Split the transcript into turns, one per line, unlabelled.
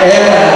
É.